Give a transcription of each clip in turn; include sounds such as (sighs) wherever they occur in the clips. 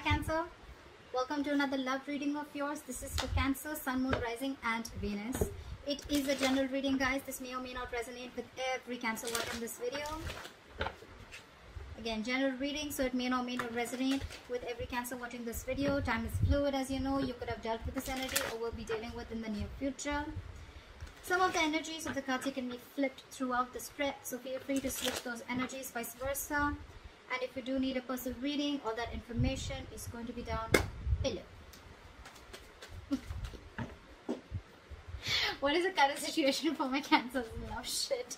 Hi Cancer. Welcome to another love reading of yours. This is for Cancer, Sun, Moon, Rising and Venus. It is a general reading guys. This may or may not resonate with every Cancer word in this video. Again, general reading, so it may or may not resonate with every Cancer watching this video. Time is fluid as you know. You could have dealt with this energy or will be dealing with in the near future. Some of the energies of the cards can be flipped throughout the spread, so feel free to switch those energies vice versa and if you do need a person reading all that information is going to be down below. (laughs) What is the current situation for my cancers? Now shit.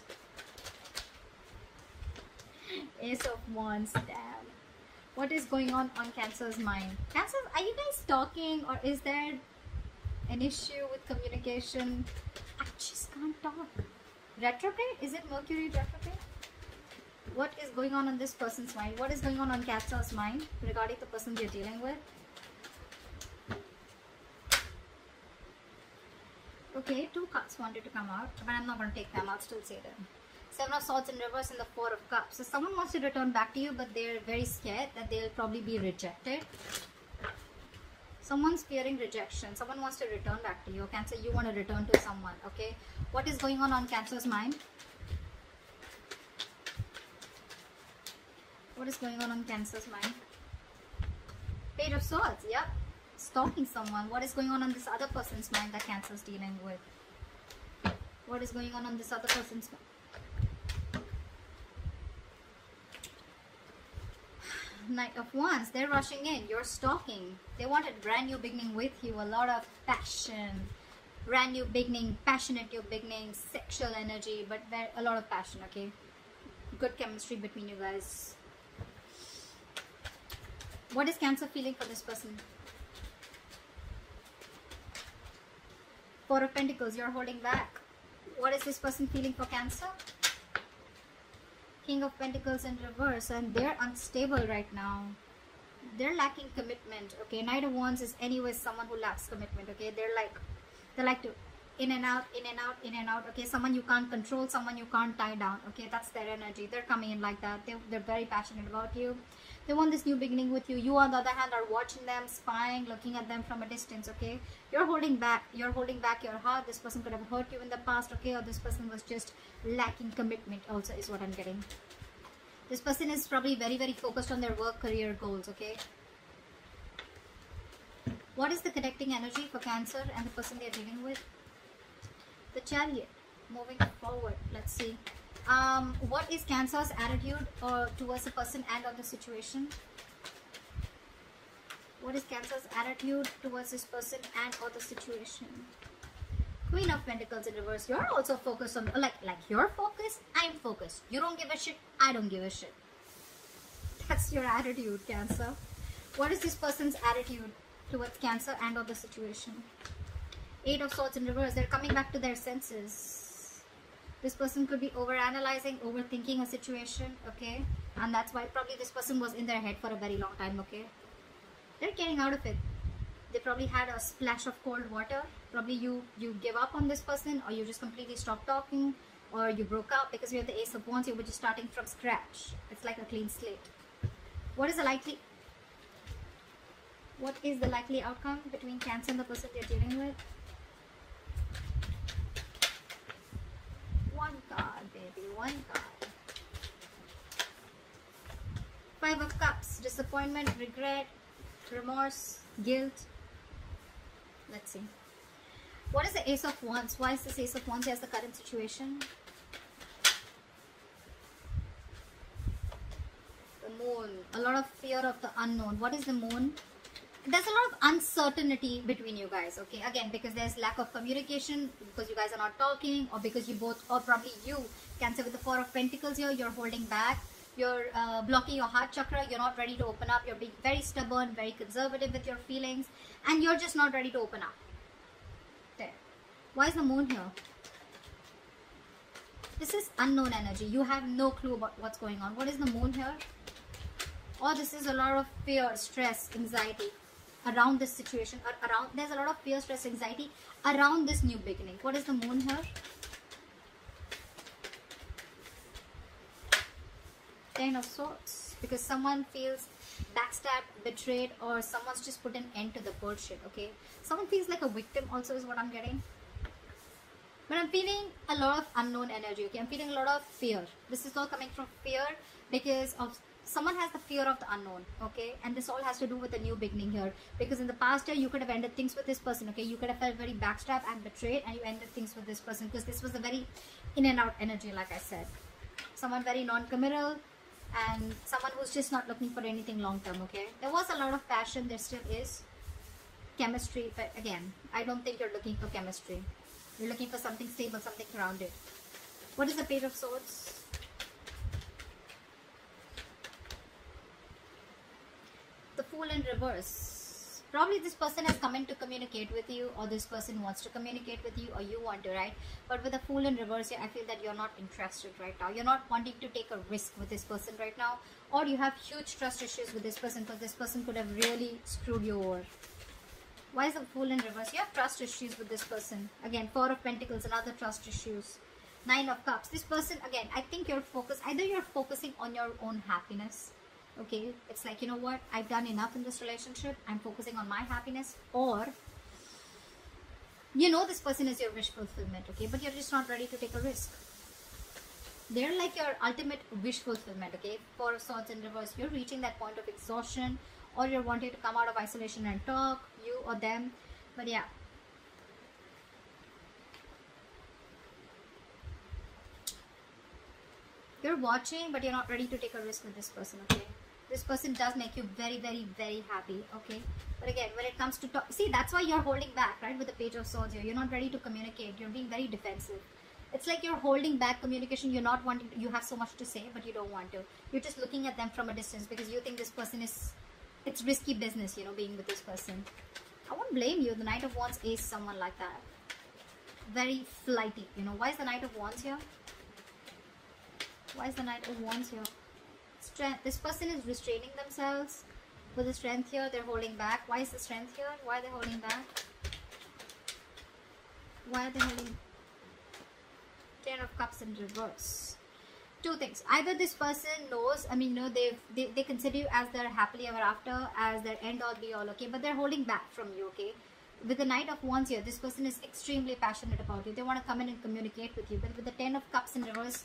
Ace of wands damn. What is going on on cancer's mind? Cancer are you guys talking or is there an issue with communication? I just can't talk. Retrograde? Is it mercury retrograde? what is going on in this person's mind? What is going on on Cancer's mind regarding the person you're dealing with? Okay two cups wanted to come out but i'm not going to take them. I'll still say them. Seven of swords in reverse and the four of cups. So someone wants to return back to you but they're very scared that they'll probably be rejected. Someone's fearing rejection. Someone wants to return back to you. Cancer you want to return to someone okay? What is going on on cancer's mind? What is going on on Cancer's mind? Page of Swords, yep. Stalking someone. What is going on on this other person's mind that Cancer's dealing with? What is going on on this other person's mind? (sighs) Knight of Wands, they're rushing in. You're stalking. They wanted brand new beginning with you. A lot of passion. Brand new beginning, passionate new beginning, sexual energy, but very, a lot of passion, okay? Good chemistry between you guys. What is cancer feeling for this person? Four of Pentacles, you're holding back. What is this person feeling for Cancer? King of Pentacles in reverse and they're unstable right now. They're lacking commitment, okay? Knight of Wands is anyway someone who lacks commitment, okay? They're like, they like to in and out in and out in and out okay? Someone you can't control someone you can't tie down okay? That's their energy. They're coming in like that. They, they're very passionate about you. They want this new beginning with you. You on the other hand are watching them spying looking at them from a distance okay? You're holding back. You're holding back your heart. This person could have hurt you in the past okay? Or this person was just lacking commitment also is what i'm getting. This person is probably very very focused on their work career goals okay? What is the connecting energy for cancer and the person they're dealing with? the chariot. Moving forward, let's see. Um, what is Cancer's attitude uh, towards a person and on the situation? What is Cancer's attitude towards this person and or the situation? Queen of Pentacles in reverse. You're also focused on like like your focus. I'm focused. You don't give a shit. I don't give a shit. That's your attitude, Cancer. What is this person's attitude towards Cancer and or the situation? Eight of Swords in reverse. They're coming back to their senses. This person could be overanalyzing, overthinking a situation, okay? And that's why probably this person was in their head for a very long time, okay? They're getting out of it. They probably had a splash of cold water. Probably you, you give up on this person or you just completely stop talking or you broke up because you have the Ace of Wands, you were just starting from scratch. It's like a clean slate. What is the likely what is the likely outcome between cancer and the person they're dealing with one card. Five of Cups, disappointment, regret, remorse, guilt. Let's see. What is the Ace of Wands? Why is this Ace of Wands? Here's the current situation. The moon. A lot of fear of the unknown. What is the moon? there's a lot of uncertainty between you guys okay? Again because there's lack of communication because you guys are not talking or because you both or probably you cancer with the four of pentacles here you're holding back you're uh, blocking your heart chakra you're not ready to open up you're being very stubborn very conservative with your feelings and you're just not ready to open up. There. Why is the moon here? This is unknown energy. You have no clue about what's going on. What is the moon here? Oh, this is a lot of fear stress anxiety around this situation or around there's a lot of fear stress anxiety around this new beginning. What is the moon here? Ten of swords. Because someone feels backstabbed betrayed or someone's just put an end to the bullshit okay? Someone feels like a victim also is what i'm getting. But I'm feeling a lot of unknown energy. Okay, I'm feeling a lot of fear. This is all coming from fear because of someone has the fear of the unknown okay? And this all has to do with a new beginning here. Because in the past year you could have ended things with this person okay? You could have felt very backstabbed and betrayed and you ended things with this person. Because this was a very in and out energy like i said. Someone very non-committal and someone who's just not looking for anything long term okay? There was a lot of passion. There still is chemistry but again i don't think you're looking for chemistry. You're looking for something stable something grounded. What is the page of swords the fool in reverse. Probably this person has come in to communicate with you or this person wants to communicate with you or you want to right? But with the fool in reverse i feel that you're not interested right now. You're not wanting to take a risk with this person right now or you have huge trust issues with this person because this person could have really screwed you over. Why is the fool in reverse? You have trust issues with this person. Again four of pentacles another trust issues. Nine of cups. This person again i think you're focused either you're focusing on your own happiness okay it's like you know what? I've done enough in this relationship. I'm focusing on my happiness. Or you know this person is your wish fulfillment okay? But you're just not ready to take a risk. They're like your ultimate wish fulfillment okay? Four swords in reverse you're reaching that point of exhaustion or you're wanting to come out of isolation and talk you or them. But yeah. You're watching but you're not ready to take a risk with this person okay this person does make you very very very happy okay? But again when it comes to talk see that's why you're holding back right with the page of swords here. You're not ready to communicate. You're being very defensive. It's like you're holding back communication. You're not wanting you have so much to say but you don't want to. You're just looking at them from a distance because you think this person is it's risky business you know being with this person. I won't blame you. The knight of wands is someone like that. Very flighty you know. Why is the knight of wands here? Why is the knight of wands here strength this person is restraining themselves with the strength here they're holding back. Why is the strength here? Why are they holding back? Why are they holding ten of cups in reverse. Two things. Either this person knows i mean you know they they, they consider you as their happily ever after as their end all be all okay? But they're holding back from you okay? With the knight of wands here this person is extremely passionate about you. They want to come in and communicate with you. But with the ten of cups in reverse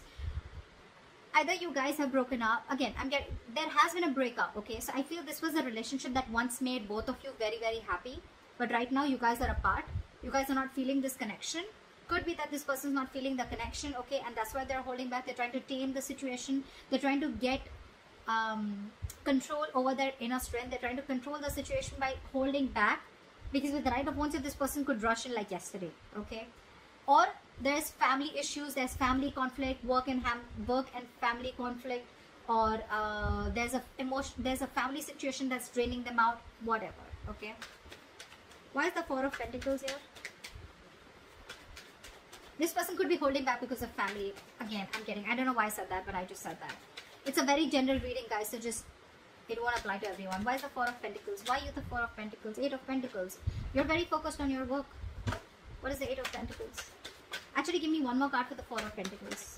either you guys have broken up. Again i'm getting there has been a breakup okay? So i feel this was a relationship that once made both of you very very happy. But right now you guys are apart. You guys are not feeling this connection. Could be that this person's not feeling the connection okay? And that's why they're holding back. They're trying to tame the situation. They're trying to get um, control over their inner strength. They're trying to control the situation by holding back. Because with the Knight of Wands if this person could rush in like yesterday okay? Or there's family issues there's family conflict work and work and family conflict or uh, there's a emotion there's a family situation that's draining them out whatever okay? Why is the four of pentacles here? This person could be holding back because of family. Again i'm getting i don't know why i said that but i just said that. It's a very general reading guys so just it won't apply to everyone. Why is the four of pentacles? Why you the four of pentacles? Eight of pentacles. You're very focused on your work. What is the eight of pentacles actually give me one more card for the four of pentacles.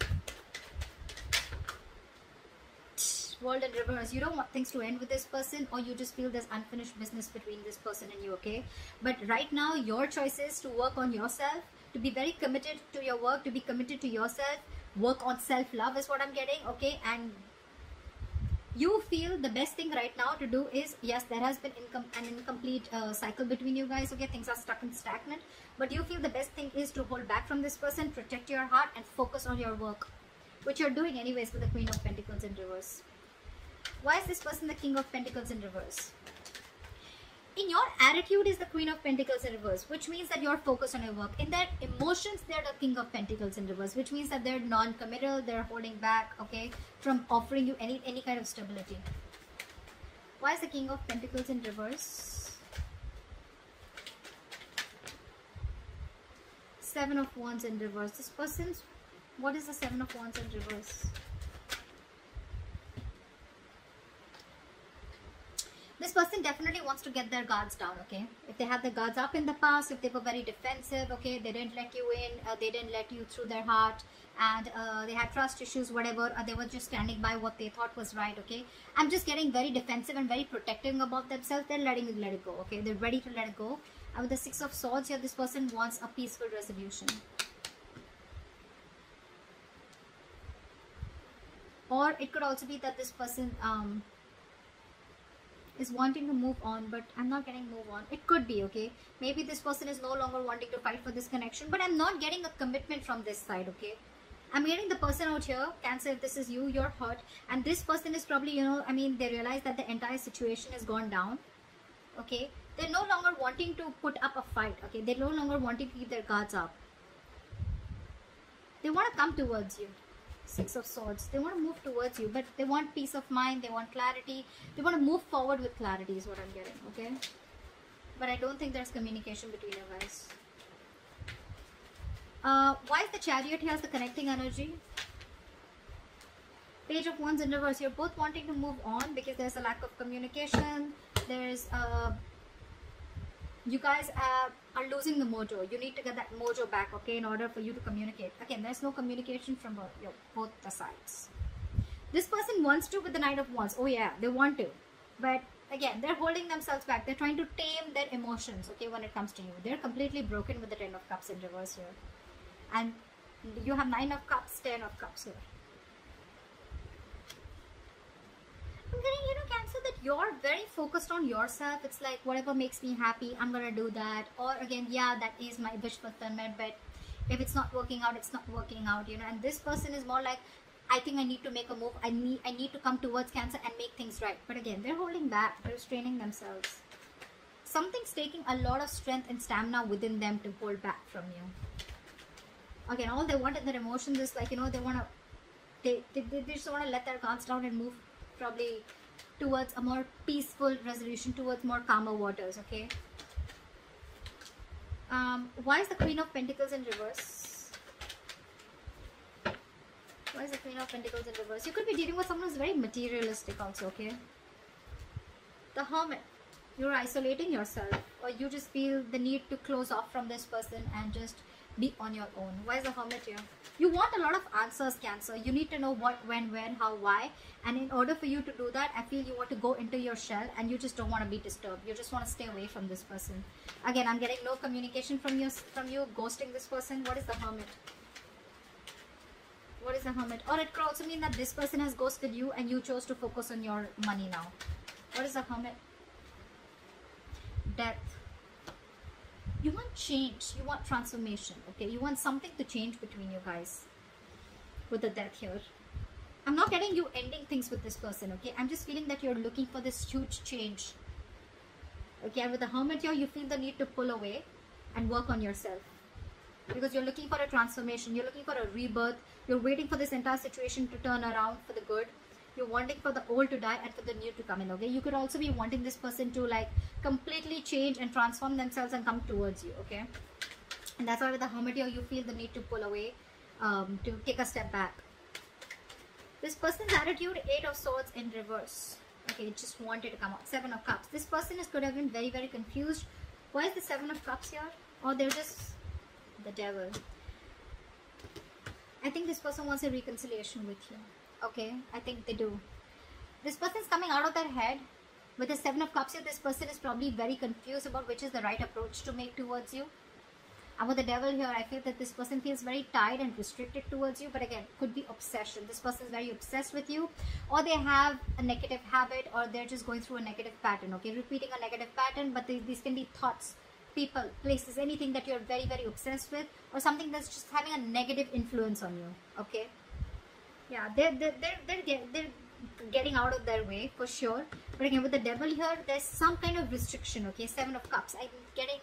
World in reverse you don't want things to end with this person or you just feel there's unfinished business between this person and you okay? But right now your choice is to work on yourself to be very committed to your work to be committed to yourself. Work on self-love is what i'm getting okay? And you feel the best thing right now to do is yes there has been an incomplete uh, cycle between you guys. Okay things are stuck and stagnant. But you feel the best thing is to hold back from this person protect your heart and focus on your work which you're doing anyways with the queen of pentacles in reverse. Why is this person the king of pentacles in reverse in your attitude is the queen of pentacles in reverse which means that you're focused on your work. In their emotions they're the king of pentacles in reverse which means that they're non-committal they're holding back okay from offering you any any kind of stability. Why is the king of pentacles in reverse? Seven of wands in reverse. This person's what is the seven of wands in reverse this person definitely wants to get their guards down okay? If they had their guards up in the past if they were very defensive okay they didn't let you in uh, they didn't let you through their heart and uh, they had trust issues whatever uh, they were just standing by what they thought was right okay? I'm just getting very defensive and very protective about themselves. They're letting it let it go okay? They're ready to let it go. And with the six of swords here this person wants a peaceful resolution. Or it could also be that this person um, is wanting to move on but i'm not getting move on. It could be okay? Maybe this person is no longer wanting to fight for this connection but i'm not getting a commitment from this side okay? I'm getting the person out here cancer if this is you you're hurt and this person is probably you know i mean they realize that the entire situation has gone down okay? They're no longer wanting to put up a fight okay? They're no longer wanting to keep their guards up. They want to come towards you six of swords. They want to move towards you but they want peace of mind they want clarity. They want to move forward with clarity is what i'm getting okay? But i don't think there's communication between you guys. Uh, why is the chariot here? As the connecting energy? Page of wands in reverse. You're both wanting to move on because there's a lack of communication. There's uh, you guys uh, are losing the mojo. You need to get that mojo back, okay, in order for you to communicate. Again, there's no communication from both, both the sides. This person wants to with the Knight of Wands. Oh yeah, they want to. But again, they're holding themselves back. They're trying to tame their emotions, okay, when it comes to you. They're completely broken with the Ten of Cups in reverse here. And you have Nine of Cups, Ten of Cups here. I'm getting, you know, Cancer, that you're very focused on yourself. It's like, whatever makes me happy, I'm gonna do that. Or again, yeah, that is my wish fulfillment, but if it's not working out, it's not working out, you know. And this person is more like, I think I need to make a move. I need, I need to come towards Cancer and make things right. But again, they're holding back. They're restraining themselves. Something's taking a lot of strength and stamina within them to hold back from you. Again, all they want in their emotions is like, you know, they want to, they, they, they just want to let their guards down and move probably towards a more peaceful resolution, towards more calmer waters, okay? Um, why is the Queen of Pentacles in reverse? Why is the Queen of Pentacles in reverse? You could be dealing with someone who's very materialistic also, okay? The Hermit. You're isolating yourself or you just feel the need to close off from this person and just be on your own. Why is the hermit here? You want a lot of answers, Cancer. You need to know what, when, when, how, why. And in order for you to do that, I feel you want to go into your shell and you just don't want to be disturbed. You just want to stay away from this person. Again, I'm getting no communication from you, from you ghosting this person. What is the hermit? What is the hermit? Or it could also mean that this person has ghosted you and you chose to focus on your money now. What is the hermit? Death you want change. You want transformation okay? You want something to change between you guys with the death here. I'm not getting you ending things with this person okay? I'm just feeling that you're looking for this huge change okay? And with the hermit here you feel the need to pull away and work on yourself. Because you're looking for a transformation. You're looking for a rebirth. You're waiting for this entire situation to turn around for the good you're wanting for the old to die and for the new to come in okay? You could also be wanting this person to like completely change and transform themselves and come towards you okay? And that's why with the hermit here you feel the need to pull away um, to take a step back. This person's attitude eight of swords in reverse okay? It just wanted to come out. Seven of cups. This person is could have been very very confused. Why is the seven of cups here? Or they're just the devil? I think this person wants a reconciliation with you okay i think they do. This person is coming out of their head with the seven of cups here. This person is probably very confused about which is the right approach to make towards you. And with the devil here. I feel that this person feels very tied and restricted towards you but again could be obsession. This person is very obsessed with you or they have a negative habit or they're just going through a negative pattern okay? Repeating a negative pattern but these can be thoughts people places anything that you're very very obsessed with or something that's just having a negative influence on you okay yeah they're they're they're, they're, they're getting out of their way for sure. But again with the devil here there's some kind of restriction okay? Seven of cups. I'm getting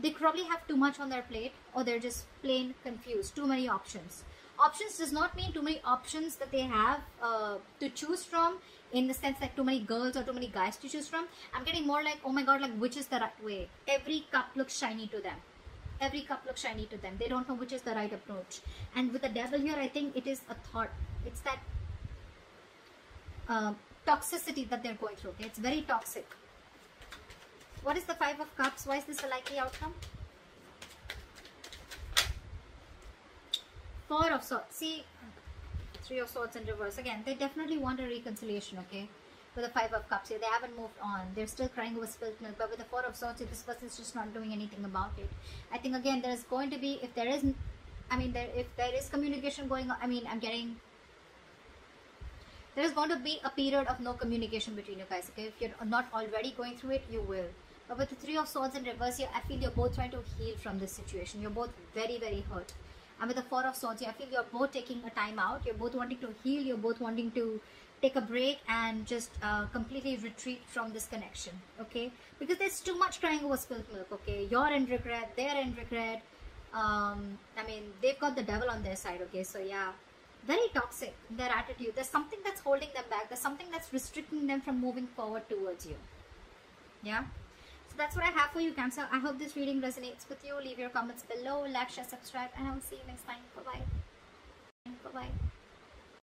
they probably have too much on their plate or they're just plain confused. Too many options. Options does not mean too many options that they have uh, to choose from in the sense that too many girls or too many guys to choose from. I'm getting more like oh my god like which is the right way? Every cup looks shiny to them every cup looks shiny to them they don't know which is the right approach and with the devil here i think it is a thought it's that uh, toxicity that they're going through. Okay, it's very toxic. What is the Five of Cups? Why is this a likely outcome? Four of Swords. See, Three of Swords in reverse. Again, they definitely want a reconciliation, okay? With the Five of Cups here, they haven't moved on. They're still crying over spilled milk. But with the Four of Swords, this person is just not doing anything about it. I think, again, there's going to be, if there isn't, I mean, there, if there is communication going on, I mean, I'm getting there is going to be a period of no communication between you guys okay if you're not already going through it you will but with the Three of Swords in reverse here, I feel you're both trying to heal from this situation. You're both very, very hurt. And with the Four of Swords I feel you're both taking a time out. You're both wanting to heal. You're both wanting to take a break and just uh, completely retreat from this connection. Okay? Because there's too much crying over spilled milk. Okay? You're in regret. They're in regret. Um, I mean, they've got the devil on their side. Okay? So, yeah. Very toxic, their attitude. There's something that's holding them back. There's something that's restricting them from moving forward towards you. Yeah? That's what I have for you, Cancer. I hope this reading resonates with you. Leave your comments below, like, share, subscribe, and I will see you next time. Bye-bye. Bye-bye.